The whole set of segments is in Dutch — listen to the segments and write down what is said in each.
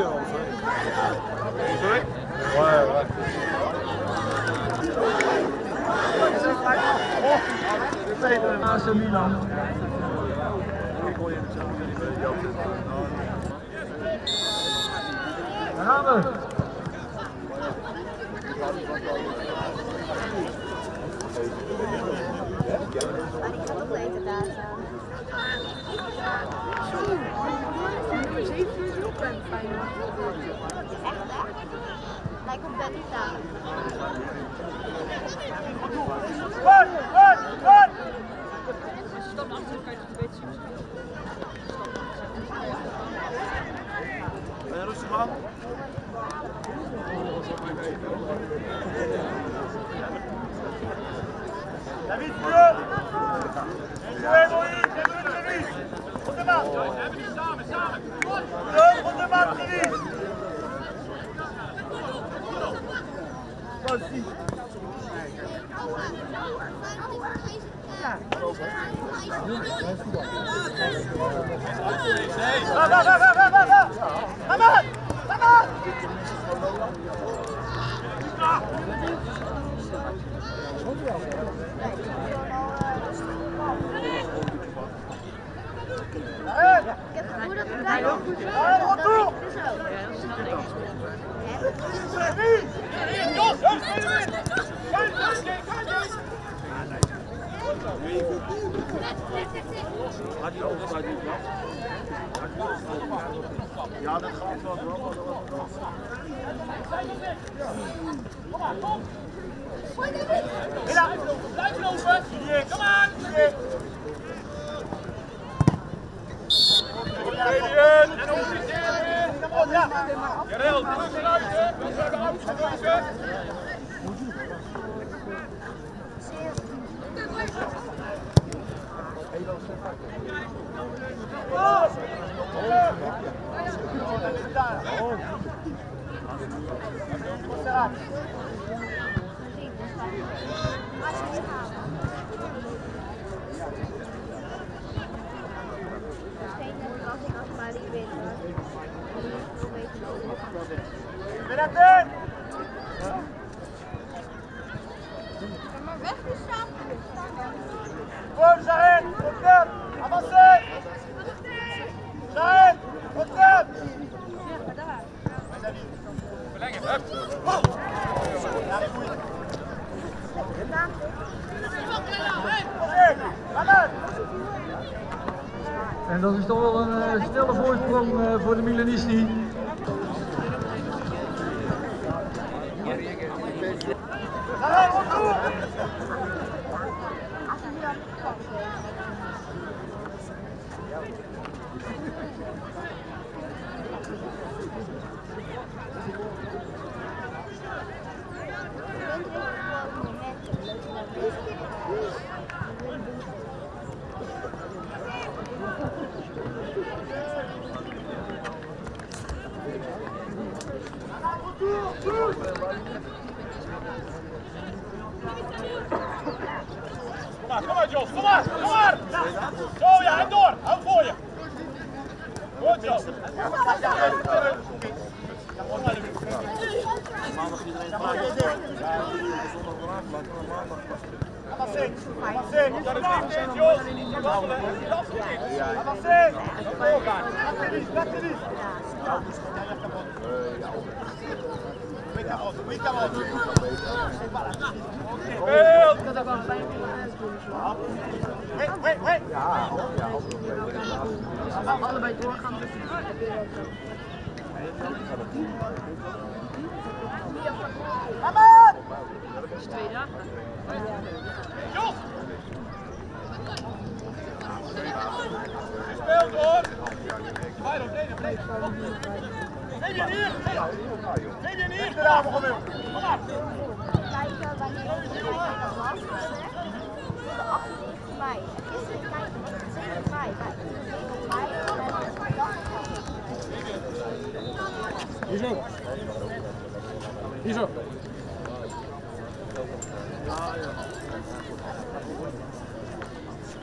écouter. Hein, Désolé Ouais, ouais. AC Milan. Daar gaan we. Maar ik had ook weten daar staan. Nummer 7 is ook bij Feyenoord. Echt hè? Lijkt op Ben daar. Als je dan achter kan je het beetje zien. Je rustig aan? David, mieux Jouez, Moïse, c'est bon, très vite On démarre L'autre, on démarre très vite Toi aussi Ja, dat gaat wel. wel. Et là Blijf lopen kom aan Didier En officieren Kom op, ja Jarel, terug eruit En dat is toch wel een eh, snelle voorsprong eh, voor de Milanisti. どうも! Allebei doorgaan, dus er. Dat is twee dagen. Jos. Gespeeld hoor. Neem je neer. Neem je neer. De ramen gewoon Kom maar. Kijken wanneer dat was. De 18 mei. Gisteren kijken was het 7 mei. Maar 7 mei en dan Hier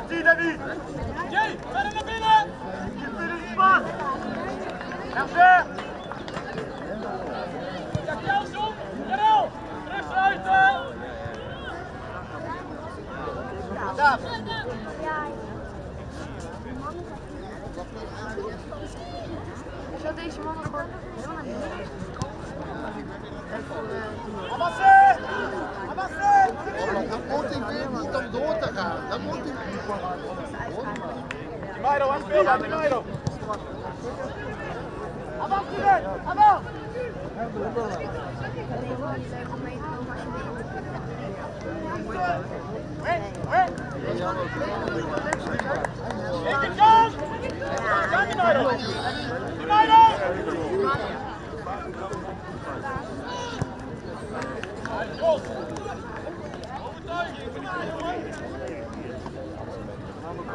die, David! Jee, verder naar binnen! Binnen spaat! Hervé! Ja, Kelsom! Jawel! Terugsluiten! Daar! Ja, Zou deze man ook gewoon niet Avancez! Avancez! Dan moet hij weer niet om door te gaan. Dan moet hij... Di Mairo, aan spelen, Di Mairo! Avance, Ruben! Avance! Hé, hé! Eén keer kans! Ga,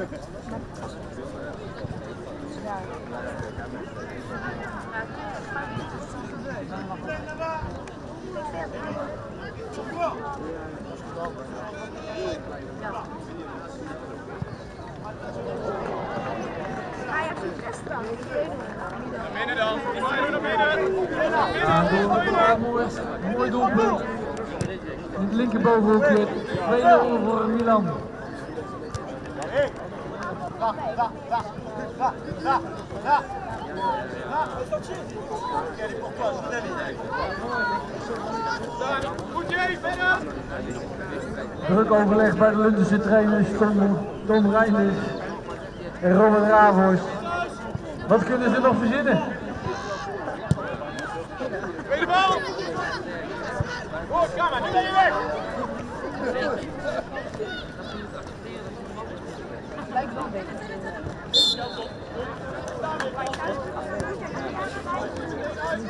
Dan. Mooi, mooi doelpunt. In het linkerbovenhoekje. 2-0 voor Milan. Druk overleg bij de Lundense trainers Tom, Tom Reinders en Robert Ravos. Wat kunnen ze nog verzinnen? Tweede bal! Goed, maar, nu ben je weg! Goed, allez! Kom maar, kom maar, Kelson, kom maar! Kom, Janel, kom, Janel! Tweede bal, Janel, kom!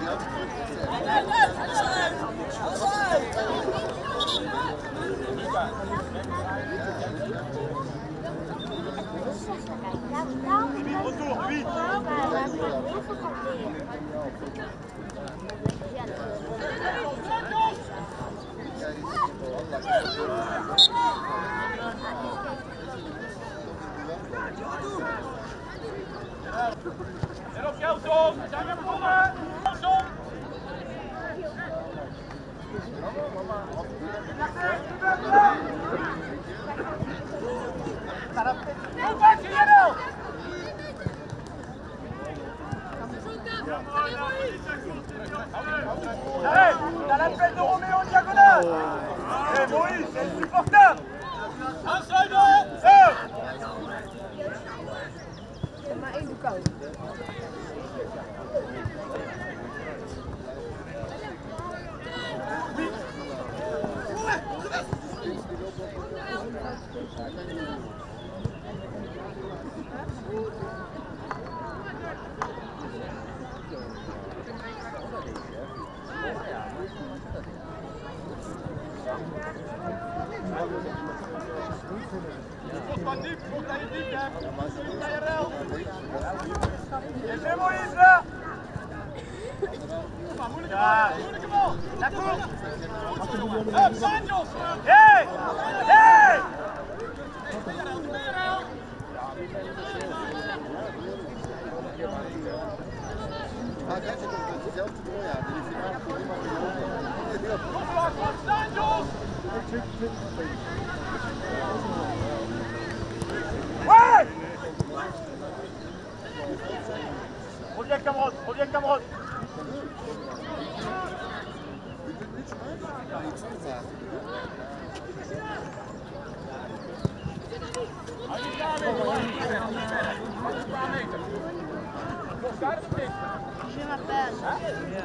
Yeah.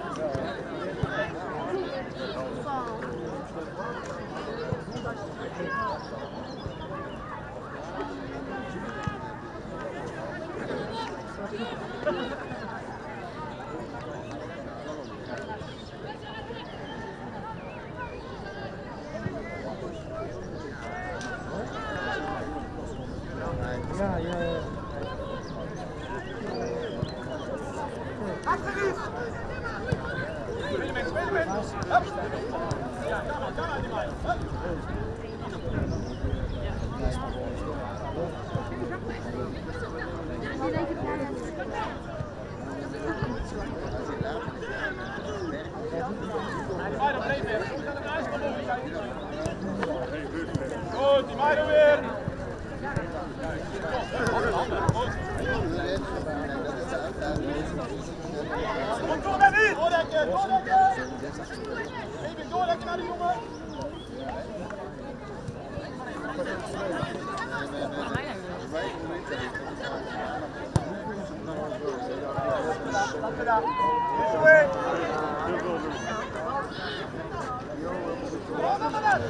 よかったね。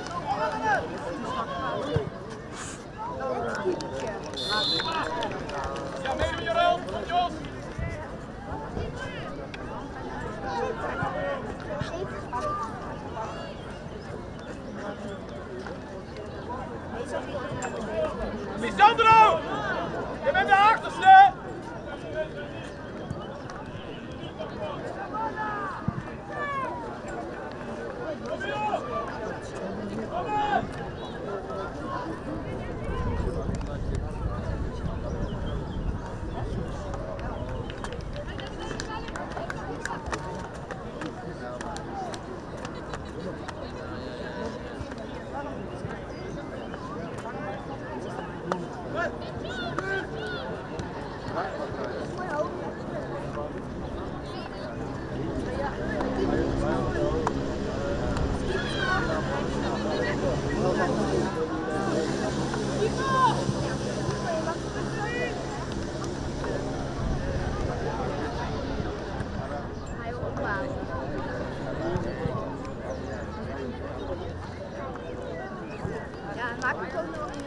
maak een foto en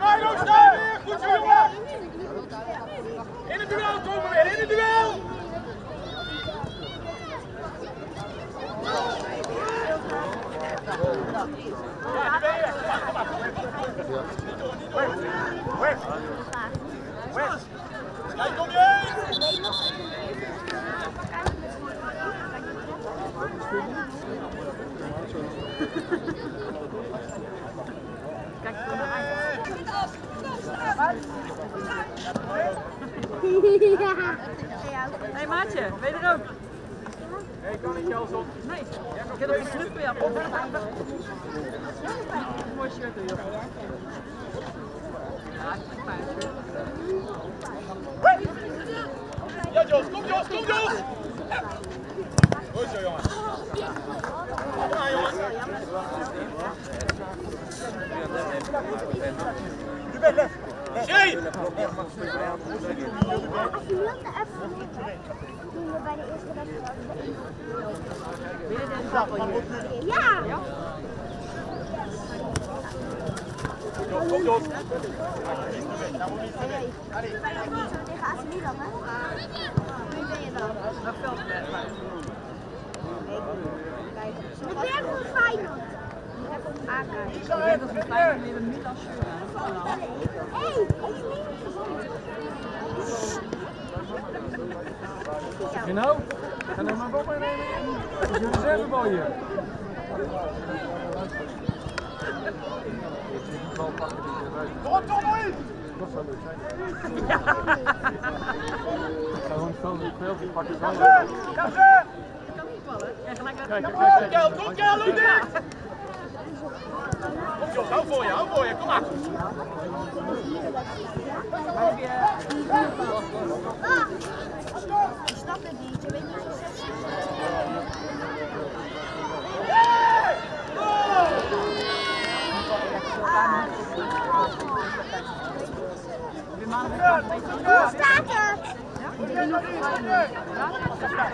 Feyenoord, sta weer! Goed zo, jongen! In het duel komen we, in het duel! Ja, nu ben je. Kom maar, kom maar. Niet door, niet door. Weg. Weg. Kijk, kom je heen! Hé hey, maatje, ben je er ook? Nee, kan niet, Jelson. Nee, ik heb nog een snoep bij jou. Mooi shirt doe joh. Ja, het is een fijn shirt. Weg. Ja, Jos, kom Jos, kom Jos! Goed zo, jongen. Kom maar, jongen. Je bent lef. Jee! Als je wilde even doen we bij de eerste wedstrijd. Wil je deze appel hier? Ja! Jos, kom Jos. Hey, niet zo tegen AC Milan, hè? Wie ben je dan? Naar Veldberg. De berg van Feyenoord. Ik dat we fijn meer een Milan shirt. Hé, Zeg je nou? Ga nou maar op. Dat is je reservebal hier. Kom op, Tommy! Dat zou leuk zijn. Ik ga gewoon veel, veel pakken. Kassen! Kassen! kan voetballen. En gelijk Kijk, kijk, Kom, kijk. Kom, Kel, hoe dicht! Kom, Jos, hou voor je, hou voor je, kom maar. Ik snap het niet, je weet niet zo Hoe staat het?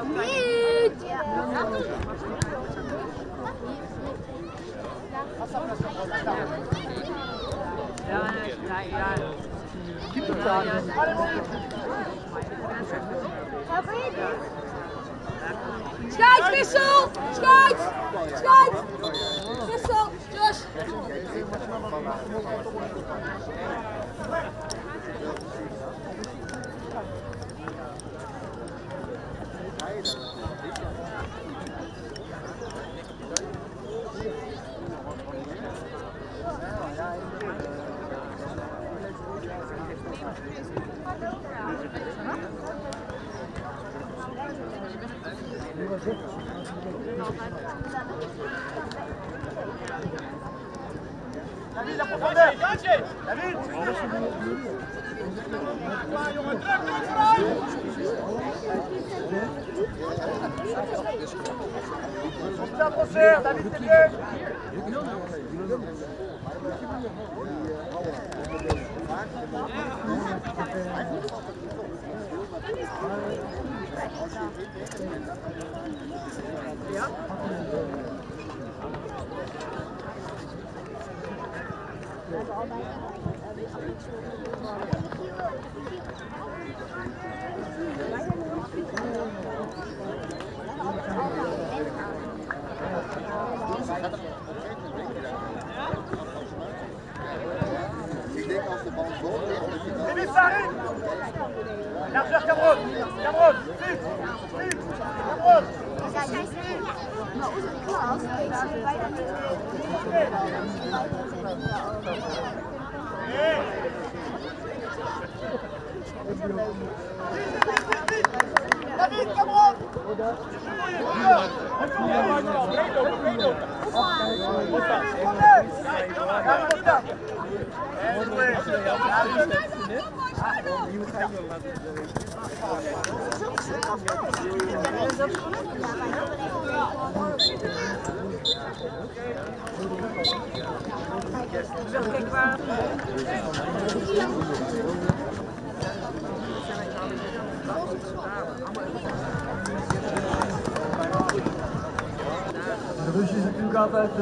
Niet! Ja, ja. Ja. Wat ben je dit? Scheidswissel! Scheids! Scheids! Wissel! Jos! Arbeit. Aber ich habe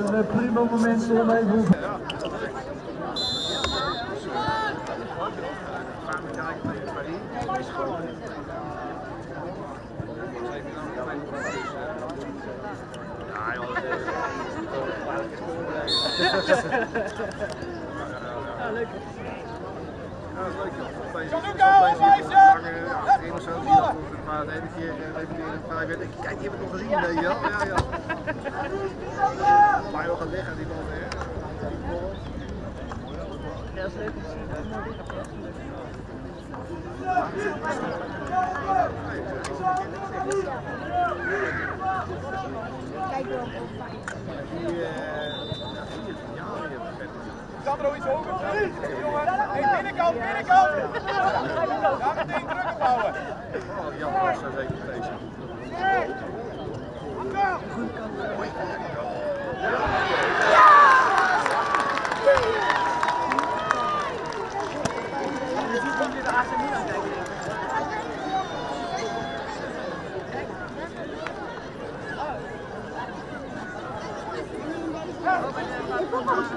een prima moment om even. Ja, Ja, leuk. Ja, dat is leuk je ja, maar de ene keer eh, repeteren. Ik kijk, die heb ik nog gezien, weet je wel. Ja, ja. Maar joh, gaat weg en die bal weer. Ja, dat is leuk om te zien. Kijk wel op eh, die is ja, die hebben vet. Sandro iets hoger. Jongen, hey, binnenkant, binnenkant. Daar meteen druk op houden. Oh, Jan was er zeker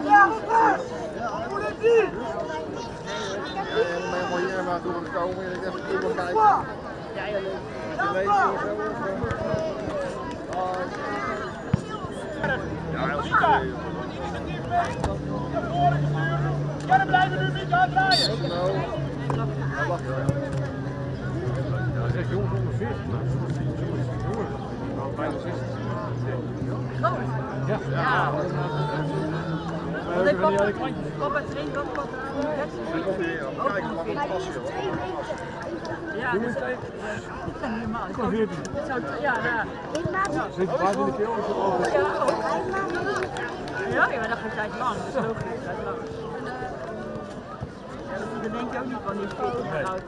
Ja, helemaal hier maar door komen en ik even terug kijken. Ja, ja, leuk. Een beetje of zo. of zo. Oh. Ja, heel serieus. Ja, dan blijven nu niet aan draaien. Nou, hij lacht wel, ja. Ja, hij zegt jongens onder 40. Nou, jongens, nou, bijna 60. Ja, ja. Ik kom op. Kijk, wat een passie hoor. Ja, dat is. Ik ben niet normaal. Ik kan 14. Zou, ja, ja. Zit je paard in de keel? Ja, ja, maar dat gaat tijd lang. Dat is logisch. Dat is lang. Ja, dat- dan denk je ook niet van die 40 jaar oud. eh,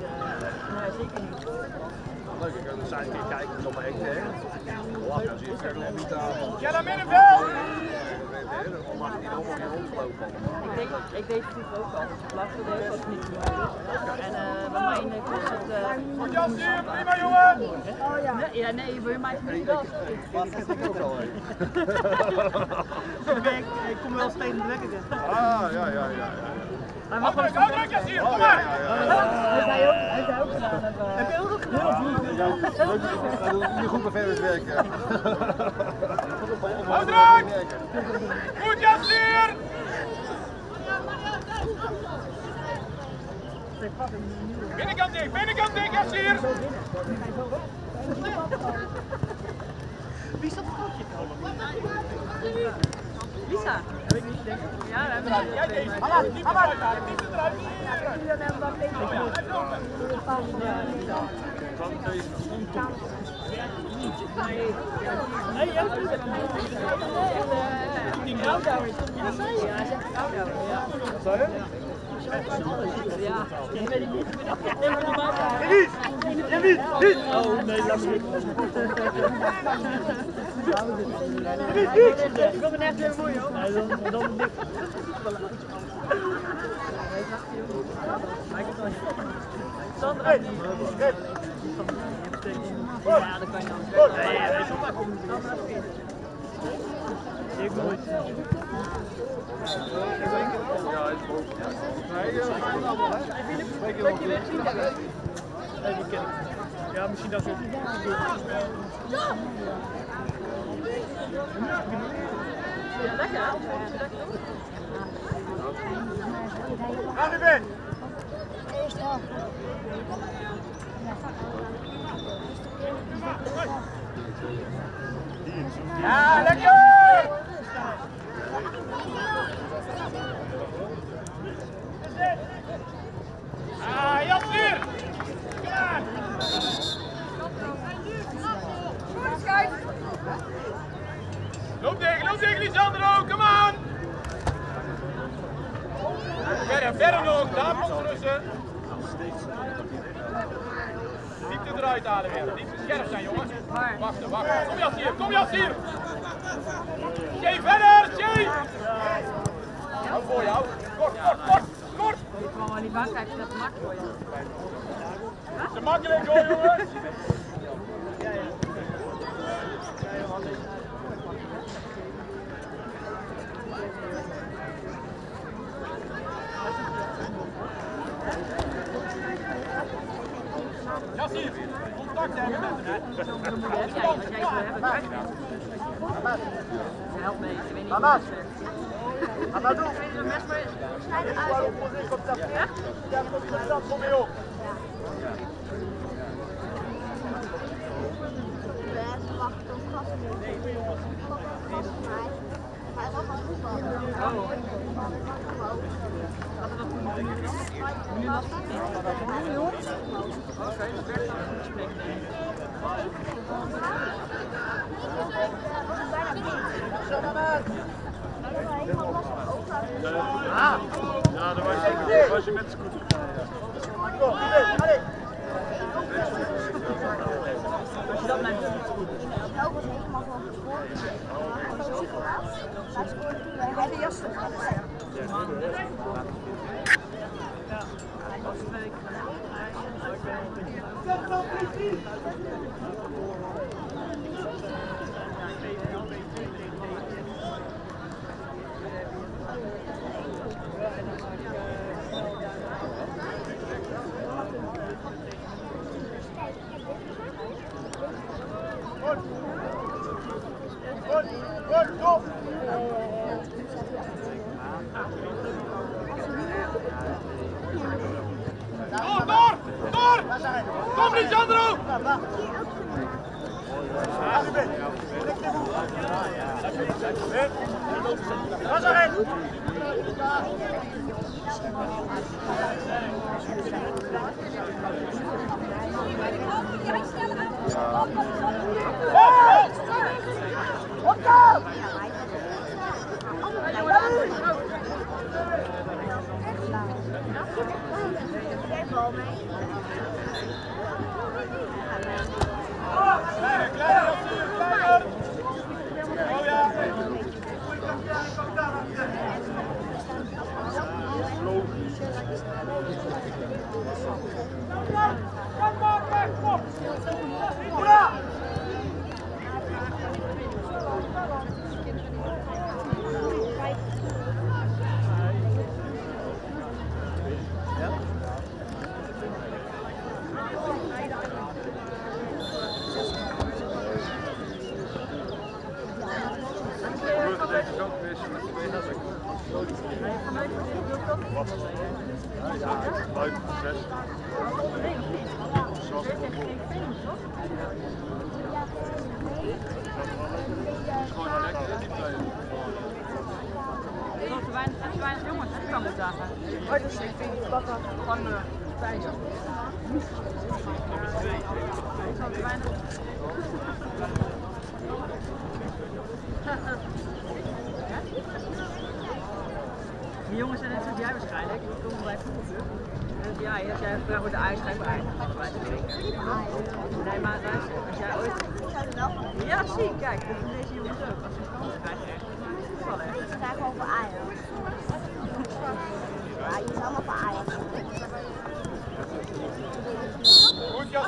Nee, zeker niet. Leuk, ik kan zijn keer kijken op mijn hekje. Lachen, dan zie je verder niet. Ja, naar middenveld. Dan mag je niet allemaal weer rondlopen. Ik deed, ik deed het vroeger ook al. Lachen deed niet meer. En eh, bij mij in de klas het... eh, prima jongen. nee, ja, nee, bij mij is het niet wel. Dat is ik ook al heen. Ik kom wel steeds lekker. Ah, ja, ja, ja. ja. Hij mag wel Yassir, kom maar. hij ook, heeft hij ook gedaan? Heb je ook gedaan? Hij doet niet goed bij verder werken. Hou druk. Goed, Yassir. Binnenkant dicht, binnenkant dicht, Yassir. Wie is dat vrouwtje? Lisa. Heb ik niet ik. Ja, we hebben het. Jij deed. Ga maar, ga maar. Eruit. Nee, ja, dat is het. Die Groudouwer. Ja, zei je. Hij zegt Groudouwer. Ja. Je? Ja, dat weet ik niet. Ik ben ook helemaal niet bij. Niet, je niet, niet. Oh nee, laat me Ik wil me echt weer mooi hoor. Nee, dan, dan Ja, dat kan je dan. Nee, ja, speelt. Ik. Ja, hij is boven. Nee, eh, fijn allemaal, hè? Ik. Ja, misschien dat zo. Ja, lekker. Eerst. Ja, lekker. Ah, Yassir. Ja. Loop tegen, loop tegen Lisandro, kom aan! Verder, verder nog, daar moet rusten. Diepte eruit halen weer, diepte scherp zijn jongens. Wachten, wachten. Kom Jas hier, kom Jas hier! Jay, verder, Jay! Hou voor je, hou. Kort, kort, kort, kort! Ik kwam aan die bank kijken dat het makkelijk voor je. Te makkelijk hoor jongens! Jassie, contact hebben met hem, hè. Zo'n moeder heb jij, als jij zo hebben, krijg je. Help mee, ik weet niet hoe Ahmad. het werkt. Amadou, Weet je wat mes maar is? Snij tu eruit. dois le poser comme ça. Garde comme ça, Roméo. We hebben wachten op gas. Volgens mij. Hij was al voetballen. Oh. Had het wel goed moeten doen? Nu nog niet. Oké, dat werkt dan een gesprek. denk ik. Ah, Ja, dat was je, was je met de scooter. Kom, allez, allez. Als je dat blijft doen, is het goed. Ook was helemaal van gescoord. Zo ziek was. Hij scoorde toen wij hebben jas Goed, goed, top. Door, door, door. Kom, Lisandro. Ja, Ruben. Ga zo heen. Jij bal mee. Kleiner, kleiner, kleiner. Oh ja. Kom maar, weg, kom. Hoera! Vroeger denk ik ook wisselen met twee hebben. Wat? Ja, buiten de zes. Zoals het wordt. Gewoon een lekker in die play. Er zijn te weinig, weinig jongens, dat kan het dagen. Oh, dus ik vind het uh, te weinig. Die jongens zijn net zoals jij waarschijnlijk, die komen bij. Dus ja, als jij vraagt hoe de ijs gaat bij bij. Nee, maar luister, als jij ooit... Wel van Ja, zie, kijk, dat doen deze jongens ook. Als ze een kans krijgen, echt. Voetballen, hè. Ik ga gewoon voor. Ja, je is allemaal voor Ajax.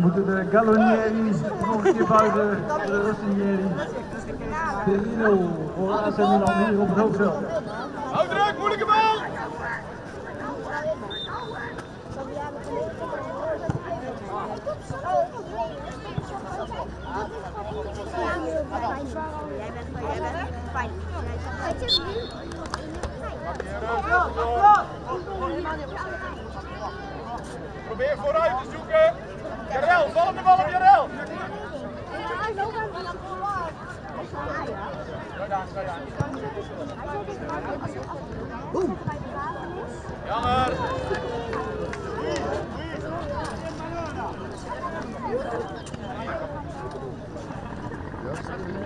Daar moeten de Gallonieri nog een keer buiten, de Rossinieri. Perino voor AC Milan hier op het hoofdveld. Hou druk, moeilijke bal! Jij bent van, jij bent fijn. Het is nu. Probeer vooruit te zoeken. Jarel, vallende bal op Jarel. Jammer. C'est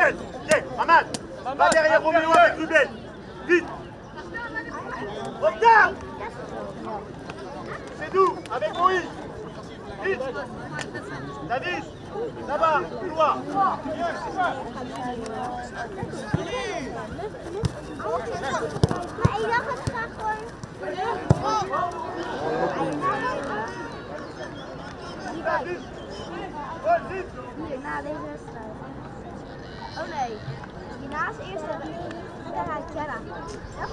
Rubel Viens, Hamad Va derrière Roméo avec Vite. Octave C'est nous, avec Moïse. Vite. Davis Là-bas, Vite. Oh nee. Hiernaast eerst hebben we Chiara. Ja?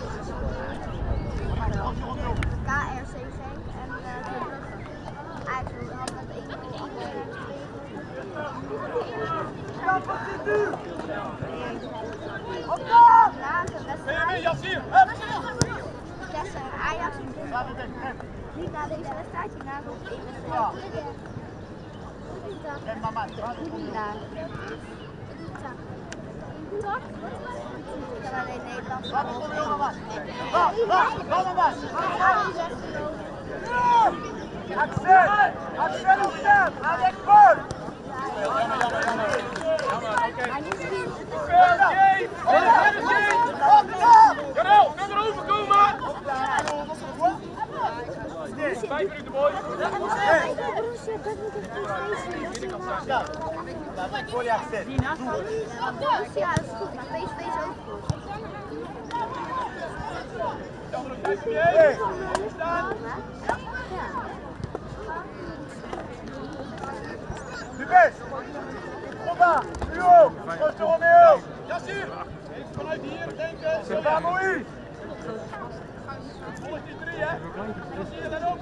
KRCC en uh, de Brugge. Eigenlijk had het één Na de wedstrijd. Yassir, hup. Vitesse en Ajax. Niet na deze wedstrijd, hierna nog wedstrijd. En mama. Axel, Axel naast me. Ja, dat is goed. Maar PSV is ook goed. Hey, plus haut, proche de Roméo Yassir Even vanuit hier denken, zo gaan Moïse Volg die drie, hè? Yassir, let op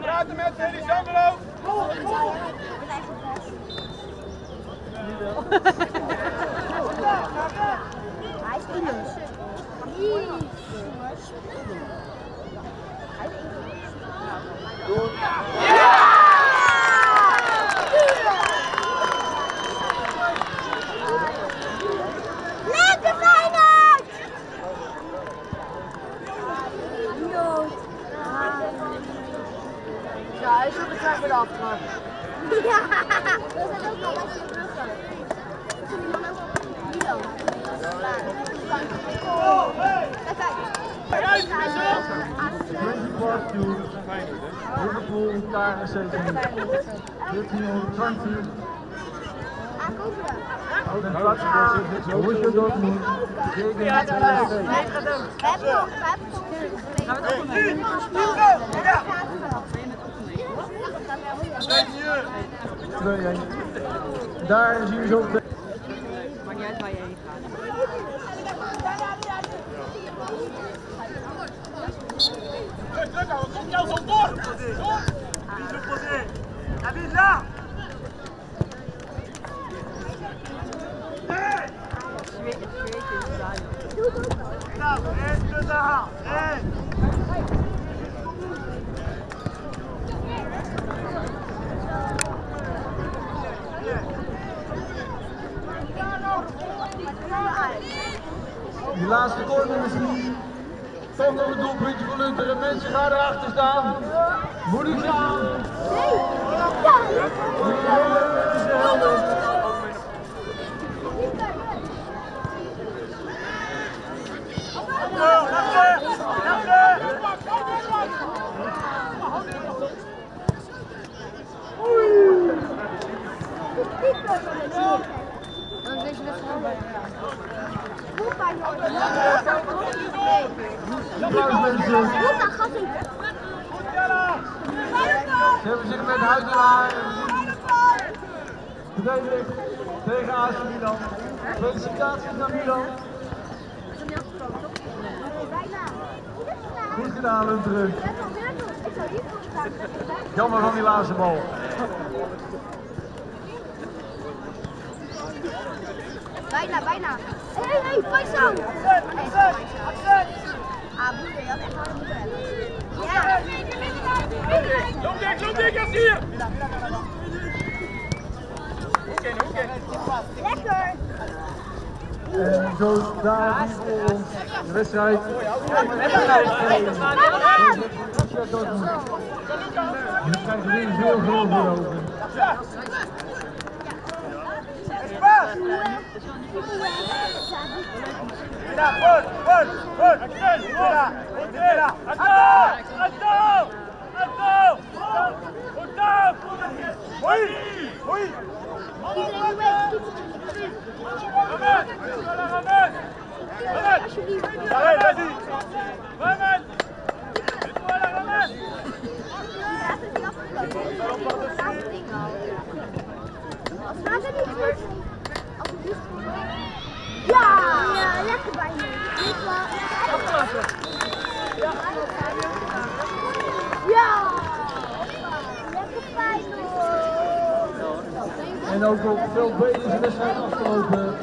Praten met Elisandro Hij is Engels. Hij is Engels. Lekker Feyenoord! Ja, hij is aftrap. Ja, dat is ook als je terug gaat. Dat is die man ook Milo. Kijk, kijk. 20 past 2. Liverpool, KRC. 1320. Aankopen. En Platz Borussia Dortmund. Gegen Ja, PSV. Nee, het gaat ook. We hebben nog, we hebben nog Gaan we het opnemen? Twee, één. Daar zien we zo... Maar je là! Die laatste corner misschien. Toch nog een doelpuntje voor Lunter en mensen gaan erachter staan. Moet ik gaan. Encore, largeur Largeur Dan is deze net gewoon bij. Applaus mensen. Goed, dan gaat hij. Ze hebben zich met haar verdedigd tegen AC Milan. Felicitaties naar Milan. Goed gedaan, voor staan. Jammer van die laatste bal. Bijna, bijna. Hé, hé, hey, Faisal! Ah, moeder, je had echt hard moeten hebben. Ja. Loop dik, loop dik, Yassir Lekker! En zo daar die voor ons de wedstrijd. Nu krijgen we weer ogen. Espace Là, Paul, Attends Attends Attends Iedereen weet, Ramène ramène Ja! Ja, lekker bij je. Ja! Lekker bij. En ook op veel betere wedstrijd afgelopen.